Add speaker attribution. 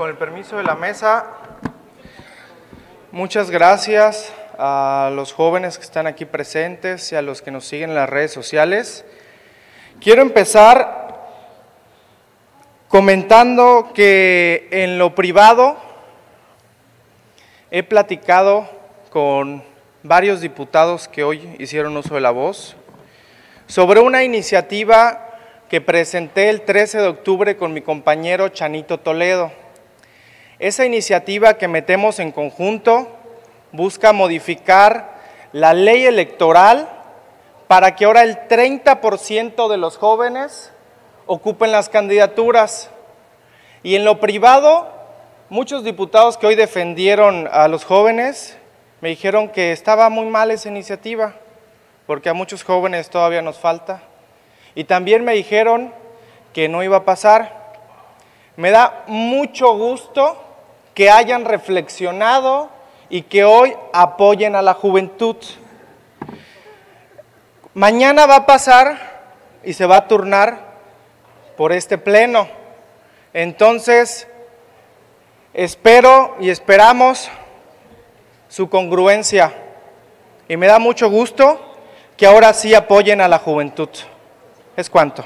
Speaker 1: con el permiso de la mesa, muchas gracias a los jóvenes que están aquí presentes y a los que nos siguen en las redes sociales. Quiero empezar comentando que en lo privado he platicado con varios diputados que hoy hicieron uso de la voz sobre una iniciativa que presenté el 13 de octubre con mi compañero Chanito Toledo. Esa iniciativa que metemos en conjunto busca modificar la ley electoral para que ahora el 30% de los jóvenes ocupen las candidaturas. Y en lo privado, muchos diputados que hoy defendieron a los jóvenes me dijeron que estaba muy mal esa iniciativa, porque a muchos jóvenes todavía nos falta. Y también me dijeron que no iba a pasar. Me da mucho gusto que hayan reflexionado y que hoy apoyen a la juventud. Mañana va a pasar y se va a turnar por este pleno. Entonces, espero y esperamos su congruencia. Y me da mucho gusto que ahora sí apoyen a la juventud. Es cuanto.